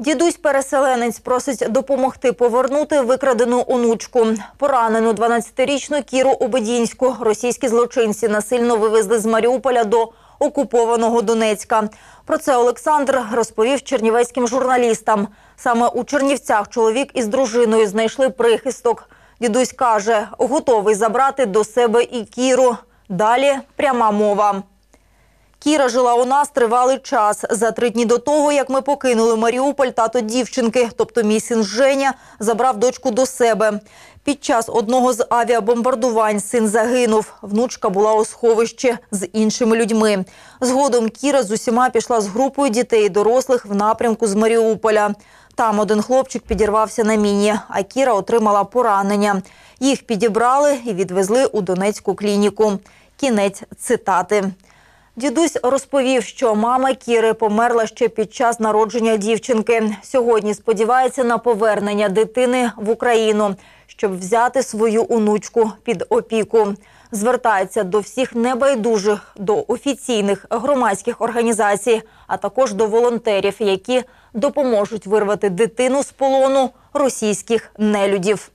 Дідусь-переселенець просить допомогти повернути викрадену онучку. Поранену 12-річну Кіру Обедінську російські злочинці насильно вивезли з Маріуполя до окупованого Донецька. Про це Олександр розповів чернівецьким журналістам. Саме у Чернівцях чоловік із дружиною знайшли прихисток. Дідусь каже, готовий забрати до себе і Кіру. Далі пряма мова. Кіра жила у нас тривалий час. За три дні до того, як ми покинули Маріуполь, тато дівчинки, тобто мій син Женя, забрав дочку до себе. Під час одного з авіабомбардувань син загинув. Внучка була у сховищі з іншими людьми. Згодом Кіра з усіма пішла з групою дітей і дорослих в напрямку з Маріуполя. Там один хлопчик підірвався на міні, а Кіра отримала поранення. Їх підібрали і відвезли у Донецьку клініку. Кінець цитати. Дідусь розповів, що мама Кіри померла ще під час народження дівчинки. Сьогодні сподівається на повернення дитини в Україну, щоб взяти свою онучку під опіку. Звертається до всіх небайдужих, до офіційних громадських організацій, а також до волонтерів, які допоможуть вирвати дитину з полону російських нелюдів.